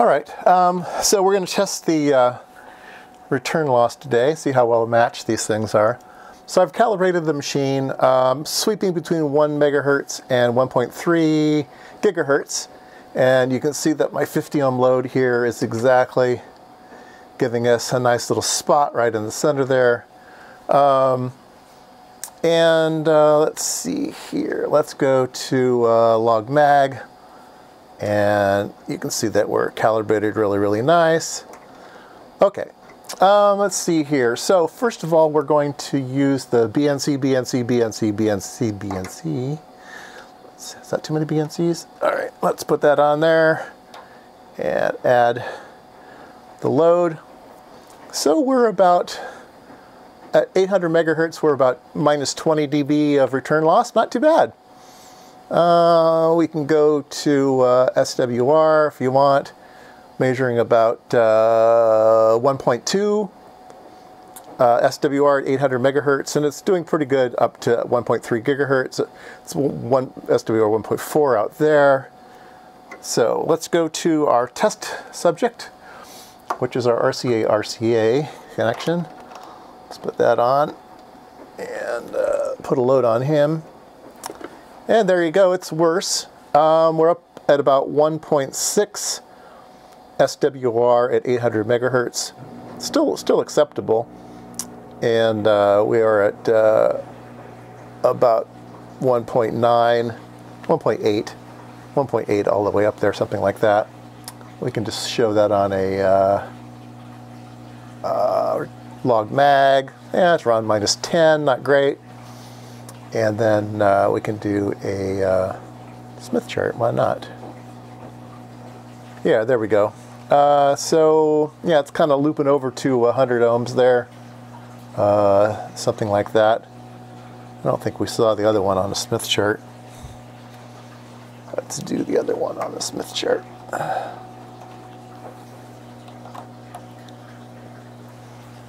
All right, um, so we're going to test the uh, return loss today, see how well matched these things are. So I've calibrated the machine, um, sweeping between 1 megahertz and 1.3 gigahertz. And you can see that my 50 ohm load here is exactly giving us a nice little spot right in the center there. Um, and uh, let's see here, let's go to uh, log mag and you can see that we're calibrated really, really nice. Okay, um, let's see here. So first of all, we're going to use the BNC, BNC, BNC, BNC, BNC. Is that too many BNCs? All right, let's put that on there and add the load. So we're about at 800 megahertz, we're about minus 20 dB of return loss. Not too bad. Uh, we can go to uh, SWR if you want, measuring about uh, 1.2 uh, SWR at 800 megahertz, and it's doing pretty good up to 1.3 gigahertz. It's one SWR 1.4 out there. So let's go to our test subject, which is our RCA RCA connection. Let's put that on and uh, put a load on him. And there you go, it's worse. Um, we're up at about 1.6 SWR at 800 megahertz. Still, still acceptable. And uh, we are at uh, about 1.9, 1.8, 1.8 all the way up there, something like that. We can just show that on a uh, uh log mag. Yeah, it's around minus 10, not great. And then uh, we can do a uh, Smith chart, why not? Yeah, there we go. Uh, so, yeah, it's kind of looping over to 100 ohms there, uh, something like that. I don't think we saw the other one on the Smith chart. Let's do the other one on the Smith chart.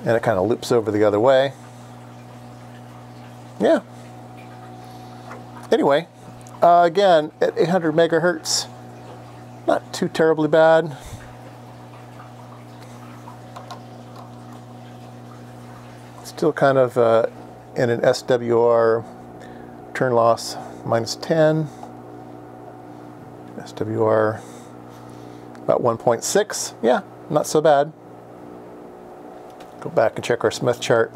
And it kind of loops over the other way. Yeah, Anyway, uh, again, at 800 megahertz, not too terribly bad. Still kind of uh, in an SWR turn loss minus 10. SWR about 1.6. Yeah, not so bad. Go back and check our Smith chart.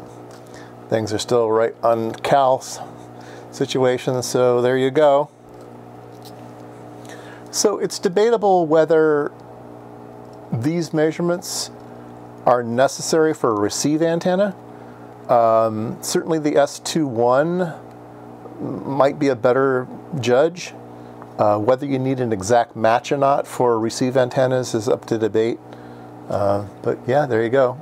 Things are still right on cals situation. So there you go. So it's debatable whether these measurements are necessary for a receive antenna. Um, certainly the S21 might be a better judge. Uh, whether you need an exact match or not for receive antennas is up to debate. Uh, but yeah, there you go.